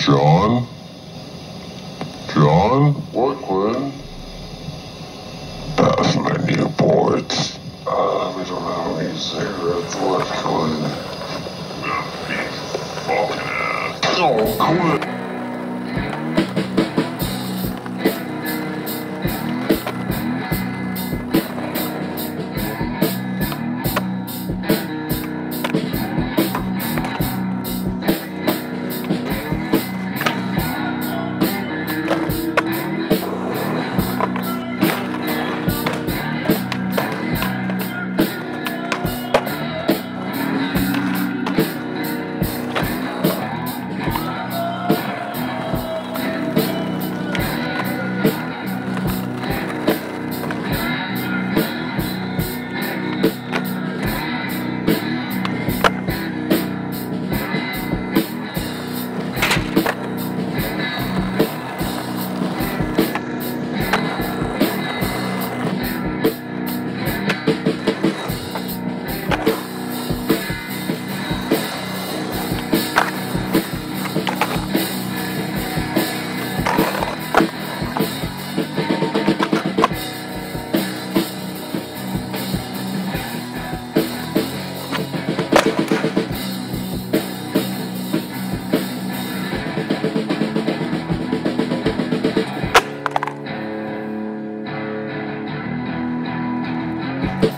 John? John? What, Quin? Pass my Newports. Uh, we don't have any cigarettes left, Quin. Fucking ass. Oh, Quin. Bye.